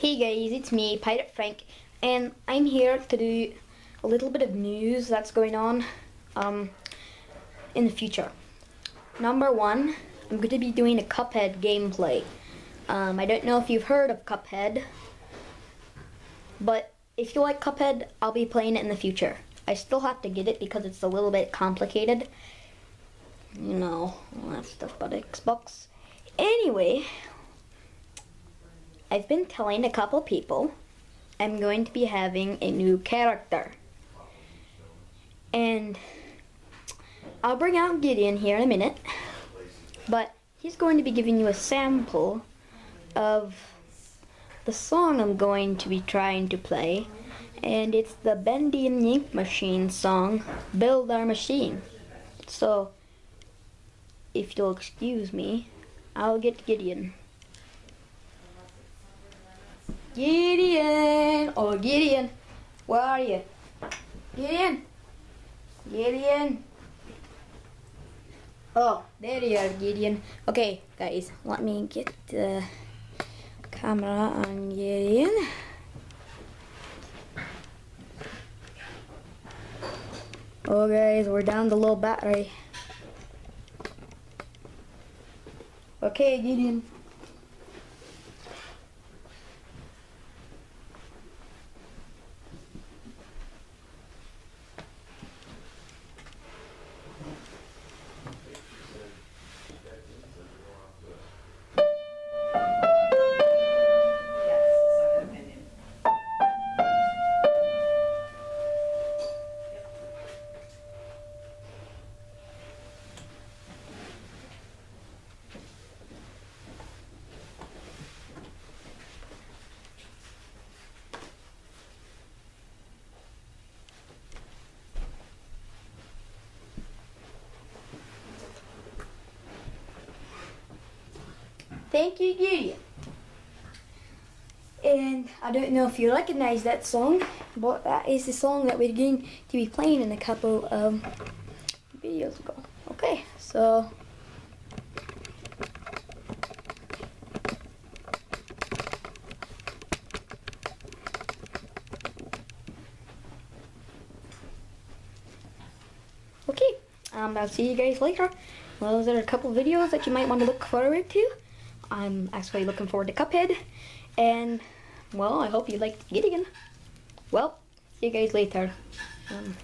Hey guys, it's me, Pirate Frank, and I'm here to do a little bit of news that's going on um, in the future. Number one, I'm going to be doing a Cuphead gameplay. Um, I don't know if you've heard of Cuphead, but if you like Cuphead, I'll be playing it in the future. I still have to get it because it's a little bit complicated. You know, all that stuff about Xbox. Anyway, I've been telling a couple people I'm going to be having a new character. And I'll bring out Gideon here in a minute. But he's going to be giving you a sample of the song I'm going to be trying to play. And it's the Bendy and Ink Machine song, Build Our Machine. So, if you'll excuse me, I'll get Gideon. Gideon! Oh, Gideon! Where are you? Gideon! Gideon! Oh, there you are, Gideon. Okay, guys, let me get the camera on Gideon. Oh, guys, we're down the low battery. Okay, Gideon. Thank you, Gideon. And I don't know if you recognize that song, but that is the song that we're going to be playing in a couple of videos ago. Okay, so Okay, um, I'll see you guys later. Well, those are a couple videos that you might want to look forward to. I'm actually looking forward to Cuphead. And, well, I hope you liked Gideon. Well, see you guys later. Um,